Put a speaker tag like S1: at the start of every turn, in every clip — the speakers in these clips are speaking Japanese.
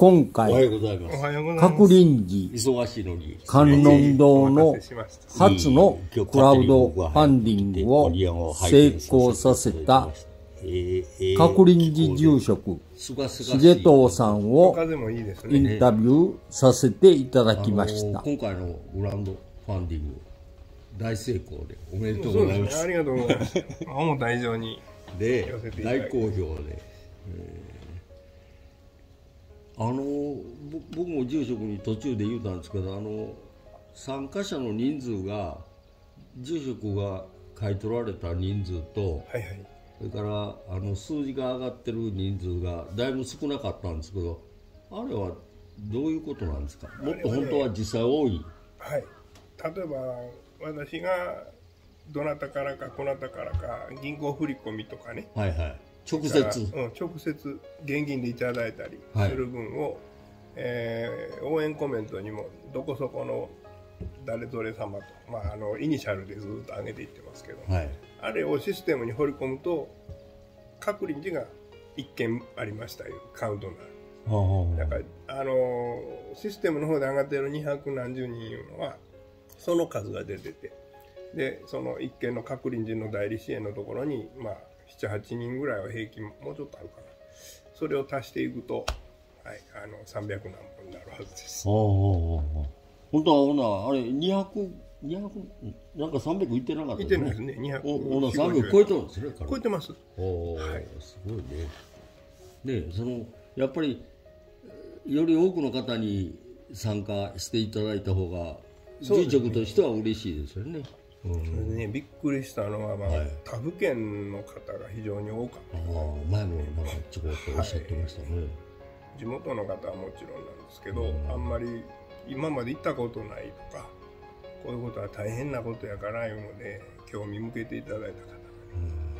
S1: 今回、
S2: おはようございます。
S1: 各臨時
S3: 忙しいのに。
S1: 観音堂の初のクラウドファンディングを成功させた各臨時住職重藤さんをイ
S2: ね。
S1: ンタビューさせていただきました。
S3: 今回のグランドファンディング、大成功でおめでとうございますす。
S2: りがとうございます。思った以上に。
S3: で大好評で、えーあのぼ僕も住職に途中で言うたんですけどあの参加者の人数が住職が買い取られた人数と
S2: はいはい。
S3: それからあの数字が上がってる人数がだいぶ少なかったんですけどあれはどういうことなんですか？もっと本当は実際多い？
S2: はい。例えば、私がどなたからかこなたからか銀行振込とかね。
S3: はいはい直接。
S2: うん、直接現金でいただいたり
S3: はい。
S2: する分を、えー応援コメントにもどこそこの誰ぞれ様と、まあ、あのイニシャルでずっと上げていってますけど、
S3: はい。
S2: あれをシステムに掘り込むと各臨時が1件ありましたいうカウントになる。だからあのーシステムの方で上がってる200何十人いうのはその数が出ててでその1件の各臨時の代理支援のところにまあ78人ぐらいは平均もうちょっとあるかな。それを足していくと、はい、あの300何本になるはずです。
S3: おうおうおうおう本当はほなあれ200 200なんか300いってなかった
S2: いてないですね。200
S3: おほな300超えてるんですね
S2: 超えてます。
S3: おお、
S2: はい。
S3: すごいね。でそのやっぱりより多くの方に参加していただいた方が住職としては嬉しいですよね
S2: それでねびっくりしたのは、まあ
S3: はい。
S2: 他府県の方が非常に多かった。
S3: ああ前もなんかちょこっとおっしゃってましたね、
S2: 地元の方はもちろんなんですけど、あんまり今まで行ったことないとかこういうことは大変なことやからいうので興味向けていただいた方がね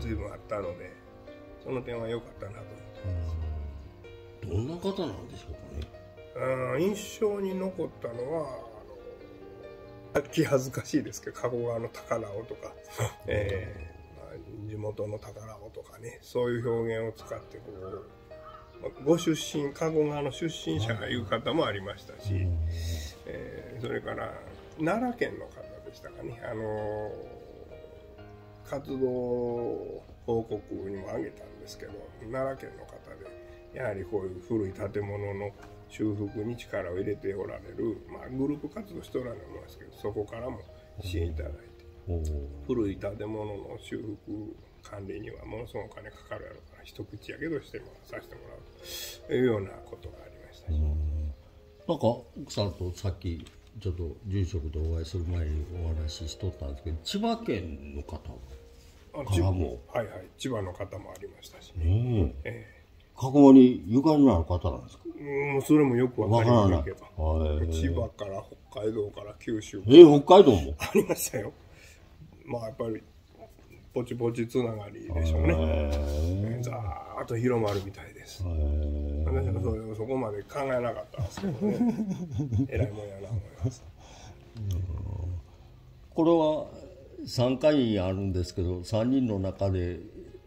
S2: 随分あったのでその点は良かったなと
S3: どんな方なんでしょうかね。
S2: 思ってうん印象に残ったのは気恥ずかしいですけど加古川の宝尾とか、えーまあ地元の宝尾とかねそういう表現を使ってこうまあご出身加古川の出身者がいう方もありましたし、えーそれから奈良県の方でしたかね、あのー活動報告にも挙げたんですけど奈良県の方でやはりこういう古い建物の修復に力を入れておられる、まあ、グループ活動しておられますけどそこからも支援いただいて古い建物の修復管理にはものすごくお金かかるやろから一口やけどしてもさせてもらうというようなことがありましたし。
S3: なんか奥さんとさっきちょっと住職とお会いする前にお話ししとったんですけど千葉県の方
S2: あ千葉
S3: からも
S2: はいはい千葉の方もありましたし、
S3: うん。
S2: え
S3: 加古にゆかりのある方なんですか？
S2: えうんそれもよくわか
S3: らない。はい
S2: 千葉から北海道から九州
S3: えー、北海道も？
S2: ありましたよ。まあやっぱりポチポチつながりでしょうね。
S3: へ
S2: ざーっと広まるみたいです。
S3: え。
S2: 私はそれそこまで考えなかったんですけどね。えらいもんやな思います。
S3: これは3回あるんですけど3人の中で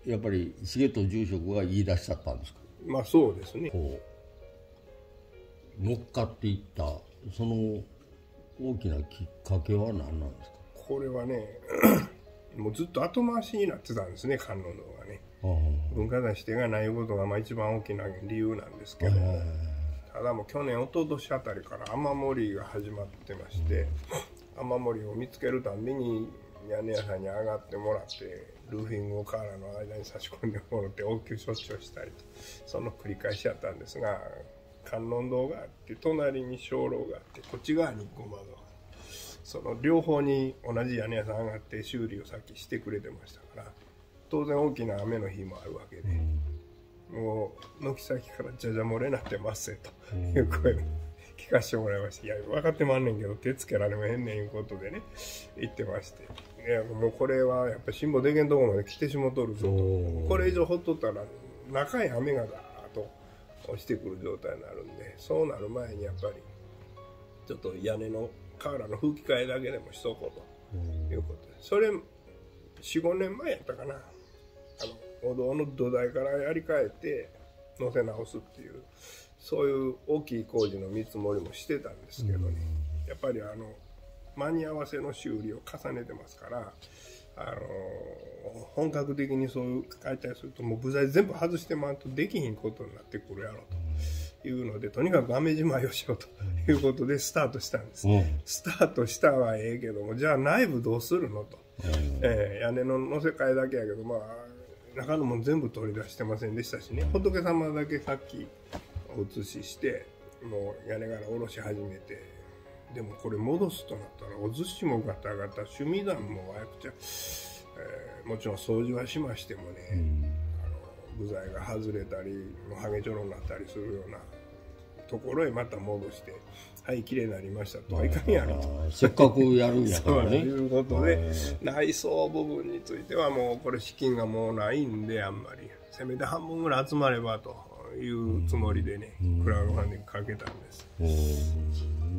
S3: やっぱり重藤住職が言い出しちゃったんですか？
S2: まあそうですね。
S3: こう乗っかっていったその大きなきっかけは何なんですか？
S2: これはね もうずっと後回しになってたんですね観音堂がね。
S3: あ
S2: 文化財指定がないことがまあ一番大きな理由なんですけども。ただもう去年一昨年あたりから雨漏りが始まってまして雨漏りを見つけるたんびに屋根屋さんに上がってもらってルーフィングをカーラの間に差し込んでもらって応急処置をしたりとその繰り返しやったんですが観音堂があって隣に鐘楼があってこっち側にご窓があってその両方に同じ屋根屋さん上がって修理をさっきしてくれてましたから当然大きな雨の日もあるわけで。もう軒先からじゃじゃ漏れなってますせという声を聞かせてもらいました。いや分かってまんねんけど手つけられまへんねんいうことでね言ってましてもうこれはやっぱ辛抱できんとこまで来てしもとるぞと。これ以上ほっとったら中へ雨がダーッと落ちてくる状態になるんでそうなる前にやっぱりちょっと屋根の瓦の吹き替えだけでもしとこうということで。それ45年前やったかな。あのお堂の土台からやり替えて乗せ直すっていうそういう大きい工事の見積もりもしてたんですけどね、やっぱりあの間に合わせの修理を重ねてますからあの本格的にそういう解体するともう部材全部外してもらうとできひんことになってくるやろというのでとにかく飴じまいをしようということでスタートしたんです、うん、スタートしたはええけどもじゃあ内部どうするのと、うん、えー、屋根の乗せ替えだけやけどまあ中のもん全部取り出してませんでしたしね。仏様だけさっきお移ししてもう屋根から下ろし始めてでもこれ戻すとなったらお寿司もガタガタ趣味団もあやくちゃ、えー、もちろん掃除はしましてもね、うん、あの具材が外れたりハゲチョロになったりするようなところへまた戻して「はい綺麗になりました」とはいかんやろと。
S3: せっかくやるんやからね。と
S2: いうことで内装部分についてはもうこれ資金がもうないんであんまり。せめて半分ぐらい集まればというつもりでね、クラウドファンディングかけたんです。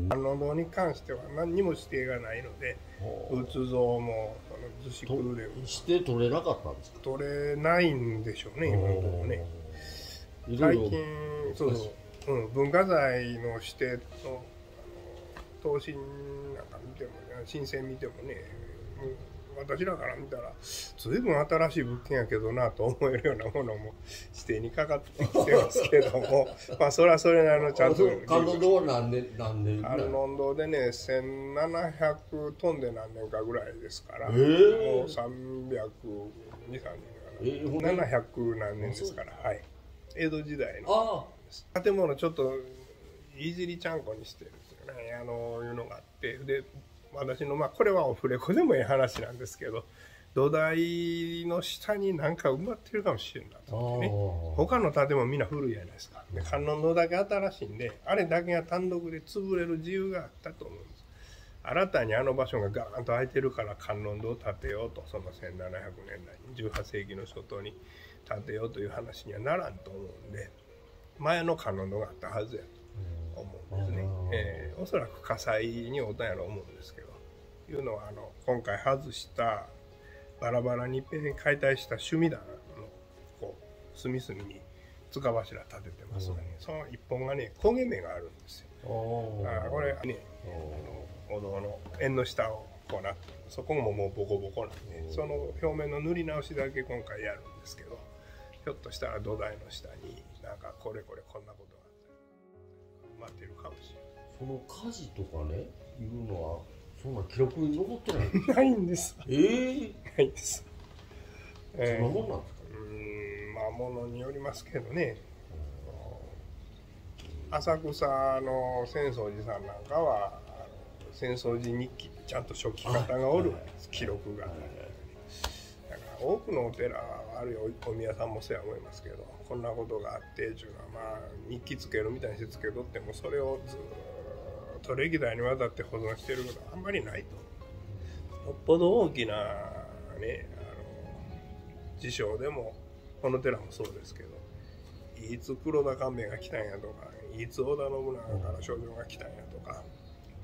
S2: 反応堂に関しては何にも指定がないので仏像もその図式で。
S3: 指定取れなかったんですか？
S2: 取れないんでしょうね今のところね最近そうそう、うん、文化財の指定の投資なんか見ても申請見てもね、うん私らから見たら、ずいぶん新しい物件やけどなと思えるようなものも指定にかかってきてますけども、まあそれはそれなりのちゃんと。
S3: 観音堂は何年、何年
S2: 観音堂でね、1700トンで何年かぐらいですから、えー、もう302、3年かな。えー、700何年ですから、はい。江戸時代の建物ちょっといじりちゃんこにしてるんですよね。あのいうのがあって、で、私の、まあ、これはオフレコでもいい話なんですけど、土台の下になんか埋まってるかもしれんなと思ってね。他の建物みんな古いじゃないですか。で、観音堂だけ新しいんで、あれだけが単独で潰れる自由があったと思うんです。新たにあの場所がガーンと空いてるから観音堂を建てようと、その1700年代に、18世紀の初頭に建てようという話にはならんと思うんで、前の観音堂があったはずやと。思うんですね。えー、おそらく火災におったんやろ思うんですけど、いうのはあの今回外したバラバラに解体した趣味団のこう隅々に塚柱立ててますがね、その一本がね焦げ目があるんですよ。あこれねお堂の縁の下をこうなってそこももうボコボコなんでその表面の塗り直しだけ今回やるんですけどひょっとしたら土台の下になんかこれこれこんなことがあってるかもしれない。
S3: その火事とかねいうのはそんな記録に残ってない？
S2: ないんです。
S3: ええー、
S2: ないです、
S3: えー、そんなもんなんですか？
S2: うんまあものによりますけどね。浅草の浅草寺さんなんかは浅草寺日記ちゃんと書き方がおる記録が、だから多くのお寺あるいはお宮さんもそうや思いますけどこんなことがあってっていうのはまあ日記つけるみたいにしてつけとってもそれをずっと歴代にわたって保存してることはあんまりないと。よっぽど大きなね、あの、事象でも、この寺もそうですけど、いつ黒田官兵衛が来たんやとか、いつ織田信長から少女が来たんやとか、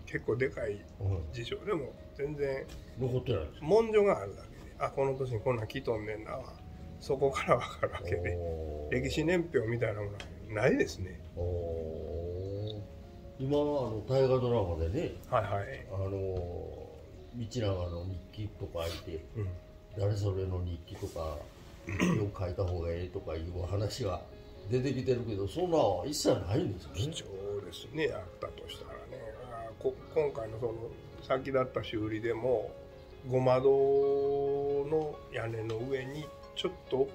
S2: 結構でかい事象でも全然、
S3: 残ってない
S2: 文書があるだけで、あ、この年にこんなん来とんねんなは、そこからわかるわけで、歴史年表みたいなものはないですね。
S3: 今あの大河ドラマでね、
S2: はいはい、
S3: あの道長の日記とかいて、うん、誰それの日記とか、よく書いた方がええとかいう話が出てきてるけどそんな一切ないんですかね。
S2: 貴重ですね。あったとしたらね。あこ今回のその先立った修理でもごま戸の屋根の上にちょっと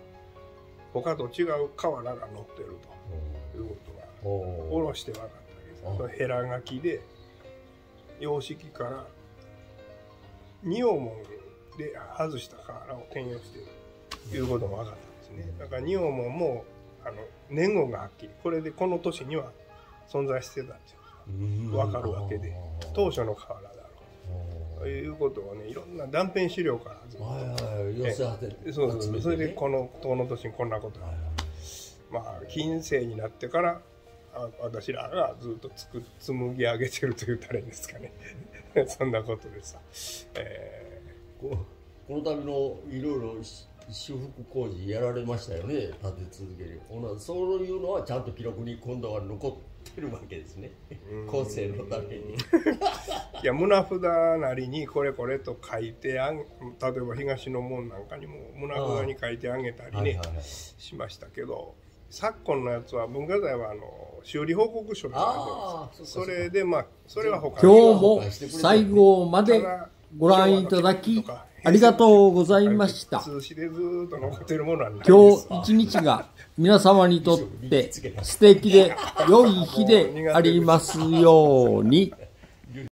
S2: 他と違う瓦が乗ってると。いうことが下ろして分かったヘラ書きで様式から仁王門で外した瓦を転用している。ということも分かったんですね。だから仁王門もあの年号がはっきり。これでこの年には存在してたんですよ。分かるわけで。当初の瓦いうことをねいろんな断片資料からずっとそうそうそれでこのこの年にこんなことがまあ近世になってから私らがずっとつく紡ぎ上げてるというたらいいんですかね。そんなことでさ、え
S3: ー、ここの度のいろいろ修復工事やられましたよね立て続けるそういうのはちゃんと記録に今度は残ってるわけですね。後世のために。
S2: いや胸札なりにこれこれと書いてあん例えば東の門なんかにも胸札に書いてあげたりね、はいはいはい、しましたけど昨今のやつは文化財はあの修理報告書とかそれでまあそれは他
S1: 今日も最後までご覧いただきありがとうございました。今日一日が皆様にとって素敵で良い日でありますように。